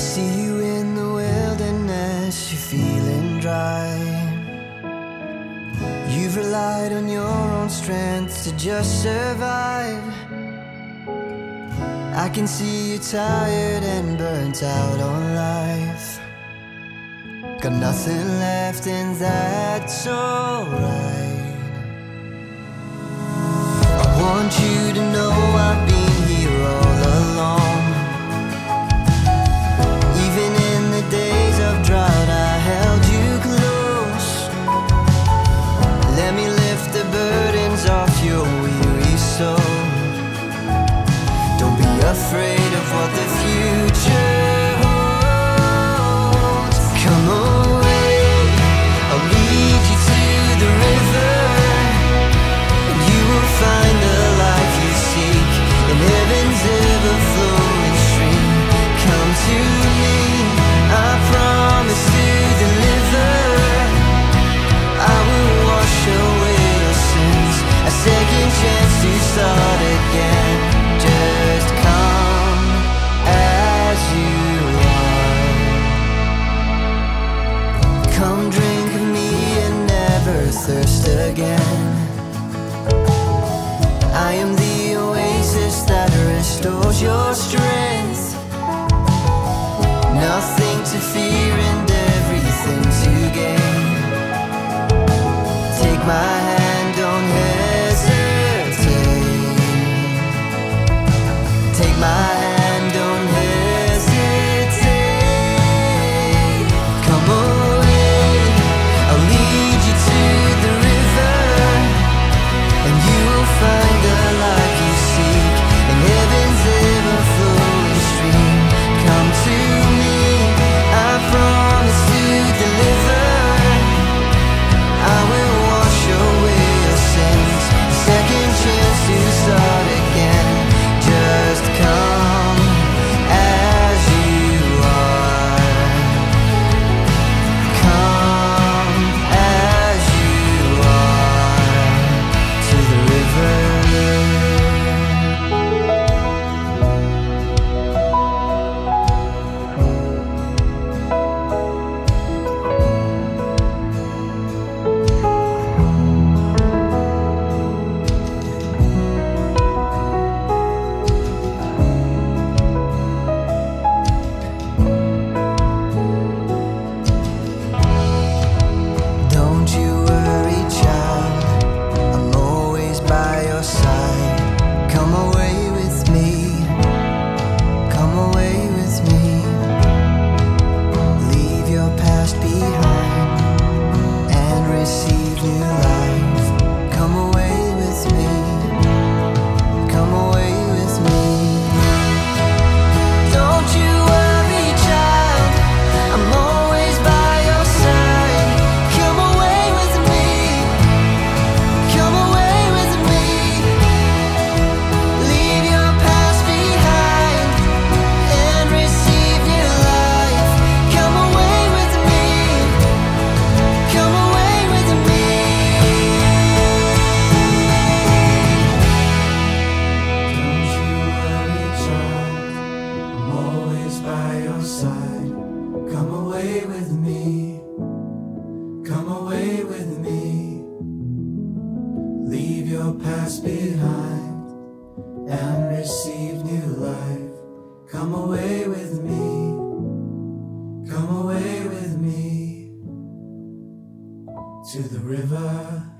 see you in the wilderness, you're feeling dry. You've relied on your own strength to just survive. I can see you're tired and burnt out on life. Got nothing left, and that's alright. I want you to know I've you. thirst again. I am the oasis that restores your strength. and receive new life. Come away with me, come away with me to the river.